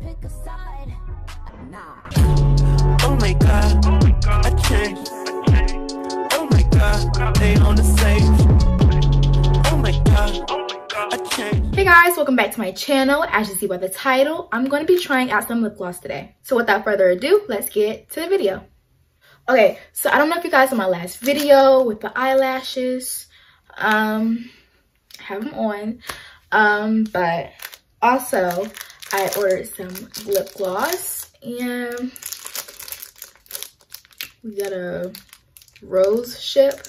pick a side. Nah. Oh my god, I changed. Oh my god, they on the same. Oh my god, Hey guys, welcome back to my channel. As you see by the title, I'm going to be trying out some lip gloss today. So without further ado, let's get to the video. Okay, so I don't know if you guys saw my last video with the eyelashes. Um, I have them on. Um, but also, I ordered some lip gloss and we got a rose ship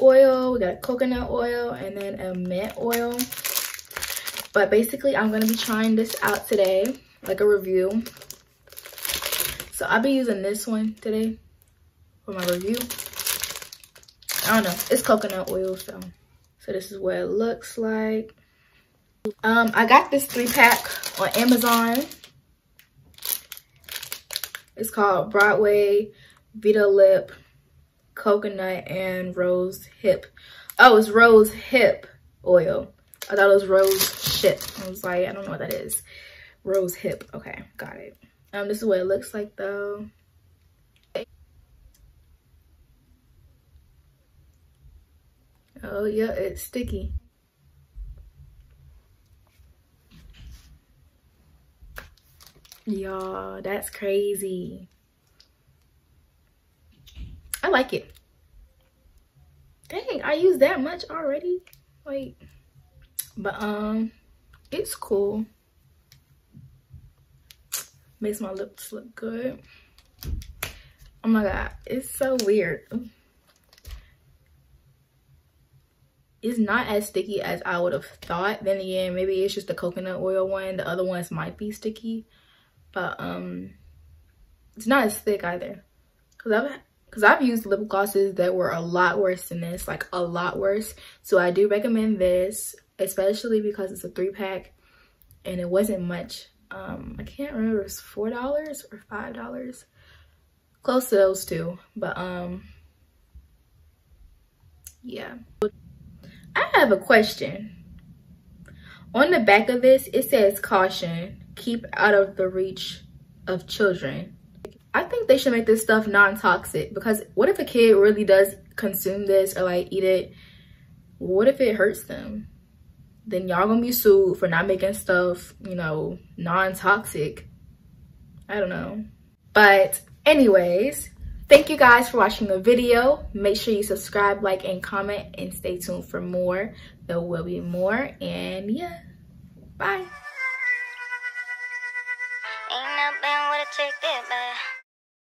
oil, we got coconut oil, and then a mint oil. But basically, I'm going to be trying this out today, like a review. So I'll be using this one today for my review. I don't know. It's coconut oil, so. So this is what it looks like. Um, I got this three pack on Amazon. It's called Broadway Vita Lip Coconut and Rose Hip. Oh, it's Rose Hip oil. I thought it was Rose Ship. I was like, I don't know what that is. Rose Hip. Okay, got it. Um, this is what it looks like though. Oh yeah, it's sticky. Y'all, that's crazy. I like it. Dang, I used that much already. Wait. But um, it's cool. Makes my lips look good. Oh my god, it's so weird. It's not as sticky as I would have thought. Then again, maybe it's just the coconut oil one. The other ones might be sticky but um it's not as thick either. Because i've because i've used lip glosses that were a lot worse than this like a lot worse. So i do recommend this especially because it's a three pack and it wasn't much. Um i can't remember it was four dollars or five dollars. Close to those two but um yeah. I have a question. On the back of this it says caution keep out of the reach of children. I think they should make this stuff non-toxic because what if a kid really does consume this or like eat it? What if it hurts them? Then y'all gonna be sued for not making stuff, you know, non-toxic. I don't know. But anyways, thank you guys for watching the video. Make sure you subscribe, like, and comment and stay tuned for more. There will be more and yeah, bye. Been with a chick that bad.